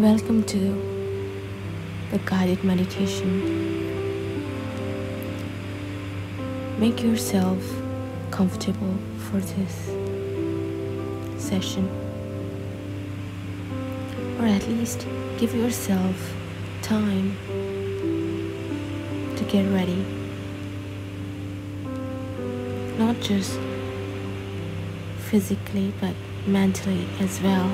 Welcome to the guided meditation. Make yourself comfortable for this session, or at least give yourself time to get ready. Not just physically, but mentally as well.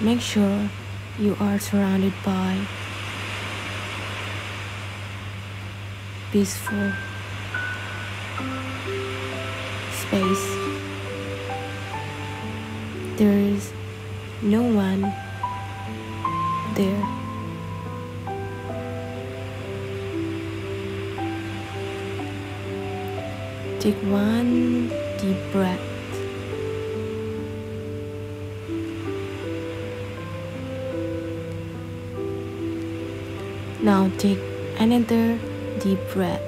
Make sure you are surrounded by peaceful space. There is no one there. Take one deep breath. Now take another deep breath.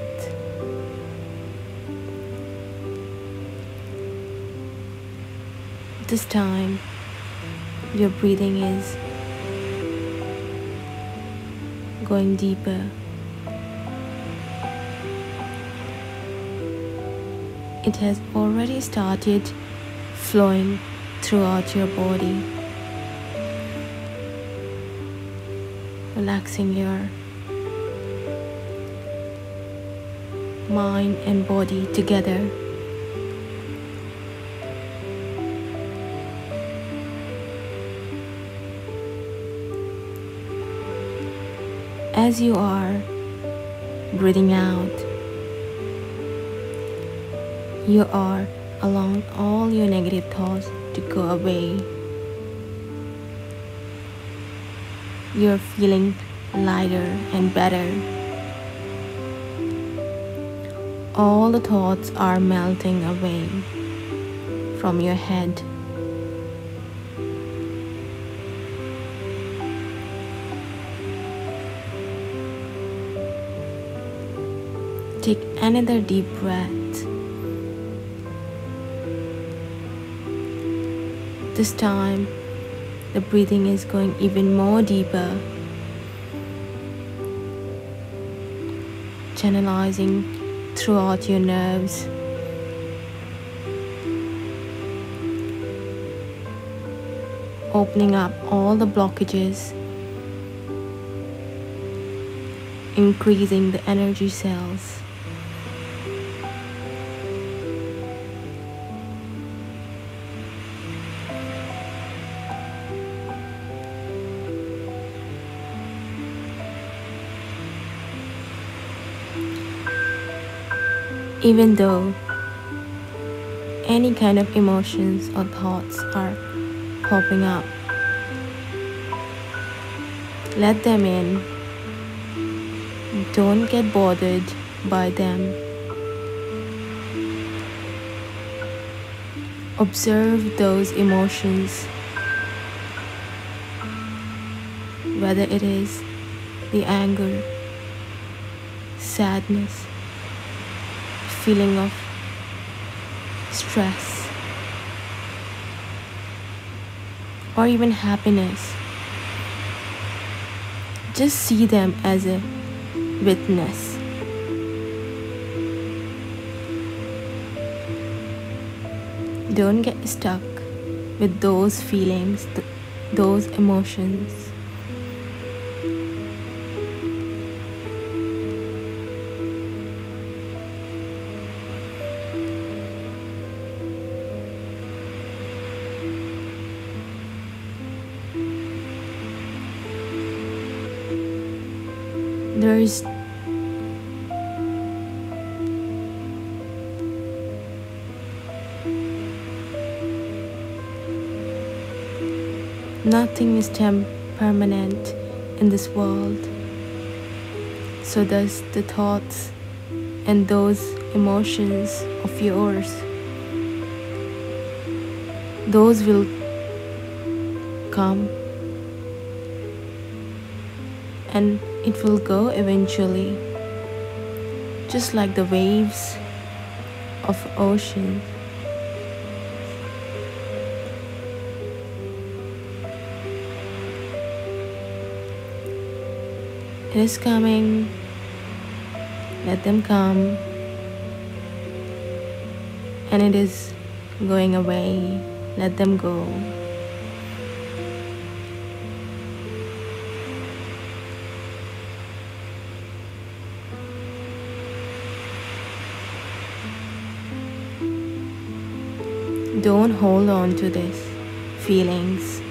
This time, your breathing is going deeper. It has already started flowing throughout your body, relaxing your mind and body together. As you are breathing out, you are allowing all your negative thoughts to go away. You're feeling lighter and better. All the thoughts are melting away from your head. Take another deep breath. This time, the breathing is going even more deeper, channelizing throughout your nerves. Opening up all the blockages, increasing the energy cells. Even though any kind of emotions or thoughts are popping up. Let them in. Don't get bothered by them. Observe those emotions, whether it is the anger, sadness, feeling of stress or even happiness. Just see them as a witness. Don't get stuck with those feelings, th- those emotions. There's nothing is permanent in this world. So does the thoughts and those emotions of yours. Those will come and it will go eventually, just like the waves of ocean. It is coming. Let them come. And it is going away. Let them go. Don't hold on to these feelings.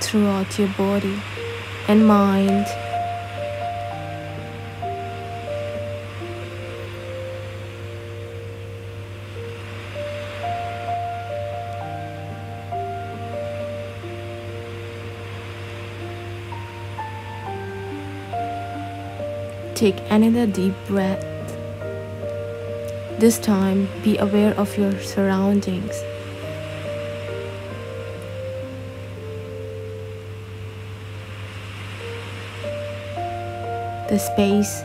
Throughout your body and mind. Take another deep breath. This time, be aware of your surroundings. The space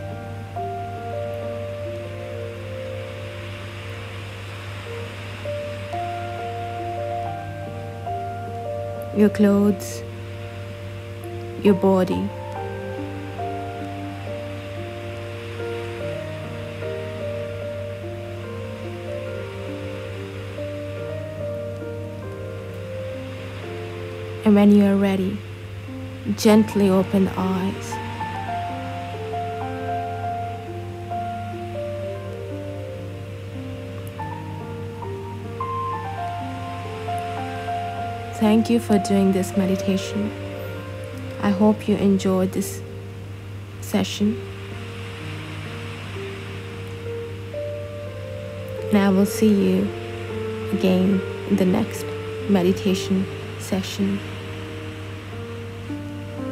your clothes, your body. And when you are ready, gently open the eyes. Thank you for doing this meditation. I hope you enjoyed this session. And I will see you again in the next meditation session.